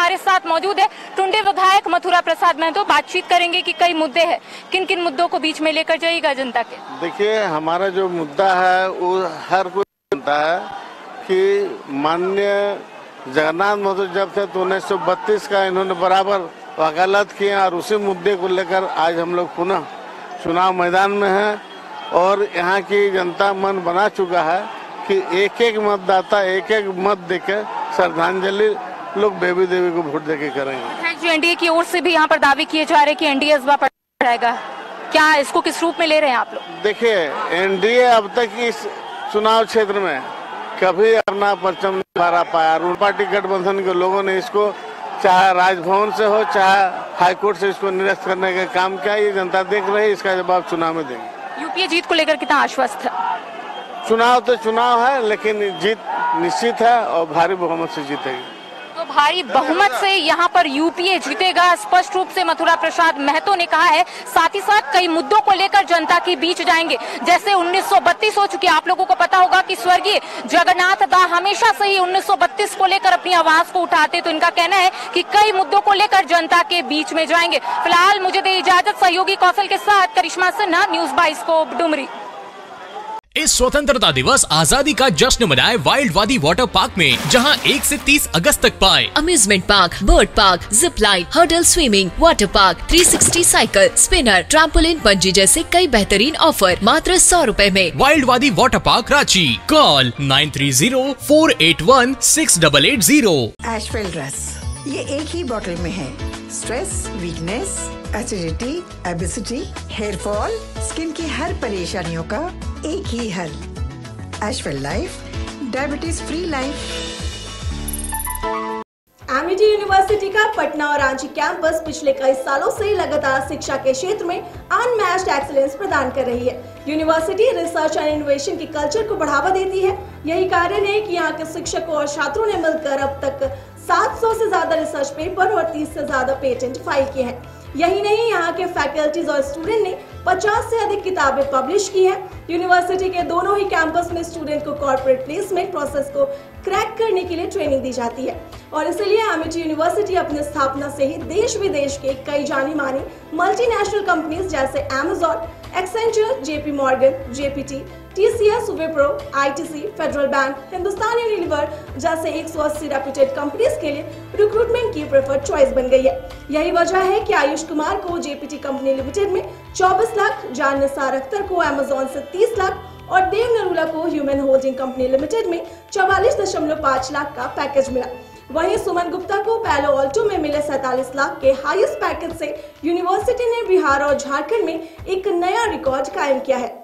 हमारे साथ मौजूद है। टुंडे विधायक मथुरा प्रसाद महतो बातचीत करेंगे कि कई मुद्दे हैं। किन किन मुद्दों को बीच में लेकर जाएगा जनता के? देखिए, हमारा जो मुद्दा है, वो हर कोई जानता है कि माननीय जगन्नाथ महतो जब थे तो उन्नीस सौ बत्तीस का इन्होंने बराबर वकालत किए और उसी मुद्दे को लेकर आज हम लोग पुनः चुनाव मैदान में हैं और यहाँ की जनता मन बना चुका है कि एक एक मतदाता एक एक मत देकर श्रद्धांजलि लोग बेबी देवी को वोट देके करेंगे। जी एनडीए की ओर से भी यहाँ पर दावे किए जा रहे हैं कि एनडीए इस बार पड़ेगा क्या इसको किस रूप में ले रहे हैं आप लोग? देखिए एनडीए अब तक इस चुनाव क्षेत्र में कभी अपना परचम नहीं फहरा पाया। रूल पार्टी गठबंधन के लोगों ने इसको चाहे राजभवन से हो चाहे हाईकोर्ट से इसको निरस्त करने का काम किया ये जनता देख रही है इसका जवाब चुनाव में देंगे। यूपीए जीत को लेकर कितना आश्वस्त? है चुनाव तो चुनाव है लेकिन जीत निश्चित है और भारी बहुमत से जीतेगी। भारी बहुमत से यहाँ पर यूपीए जीतेगा। स्पष्ट रूप से मथुरा प्रसाद महतो ने कहा है, साथ ही साथ कई मुद्दों को लेकर जनता के बीच जाएँगे। जैसे 1932 हो चुकी आप लोगों को पता होगा कि स्वर्गीय जगन्नाथ दा हमेशा से ही 1932 को लेकर अपनी आवाज़ को उठाते तो इनका कहना है कि कई मुद्दों को लेकर जनता के बीच में जाएँगे। फ़िलहाल मुझे दे इजाज़त, सहयोगी कौशल के साथ करिश्मा सिन्हा, न्यूज़ बाईस को डुमरी। इस स्वतंत्रता दिवस आज़ादी का जश्न मनाए वाइल्ड वादी वाटर पार्क में जहाँ 1 से 30 अगस्त तक पाए। Amusement park bird park zip line hurdle swimming water park 360 cycle spinner trampoline bungee जैसे कई बेहतरीन ऑफ़र मात्र सौ रूपए में। Wild Wadi water park Ranchi. Call nine three zero four eight one six double eight zero Ashwell dress ये एक ही बॉटल में है। Stress weakness acidity obesity hair fall skin की हर परेशानियों का एक ही हल। Ashwell life diabetes free life Amity University का पटना और रांची कैंपस पिछले कई सालों से लगातार शिक्षा के क्षेत्र में अनमैच्ड एक्सीलेंस प्रदान कर रही है। यूनिवर्सिटी रिसर्च एंड इनोवेशन की कल्चर को बढ़ावा देती है। यही कारण है कि यहाँ के शिक्षकों और छात्रों ने मिलकर अब तक 700 से ज़्यादा रिसर्च पेपर और 30 से ज़्यादा पेटेंट फ़ाइल किए हैं। यही नहीं, यहाँ के फैकल्टीज और स्टूडेंट ने 50 से अधिक किताबें पब्लिश की हैं। यूनिवर्सिटी के दोनों ही कैंपस में स्टूडेंट को कॉर्पोरेट प्लेसमेंट प्रोसेस को क्रैक करने के लिए ट्रेनिंग दी जाती है। और इसलिए एमिटी यूनिवर्सिटी अपनी स्थापना से ही देश विदेश के कई जानी मानी मल्टीनेशनल कंपनीज़ जैसे Amazon Accenture JP Morgan GPT TCS Wipro ITC Federal Bank Hindustan Unilever जैसे 180 रेप्यूटेड कंपनीज़ के लिए रिक्रूटमेंट की प्रेफर्ड चॉइस बन गई है। यही वजह है कि आयुष कुमार को जेपीटी कंपनी लिमिटेड में 24 लाख जान निसार अख्तर को अमेजोन से 30 लाख और देव नरूला को ह्यूमन होल्डिंग कंपनी लिमिटेड में चौवालीस दशमलव लाख का पैकेज मिला। वहीं सुमन गुप्ता को पैलो ऑल्टो में मिले सैतालीस लाख के हाईएस्ट पैकेज से यूनिवर्सिटी ने बिहार और झारखंड में एक नया रिकॉर्ड कायम किया है।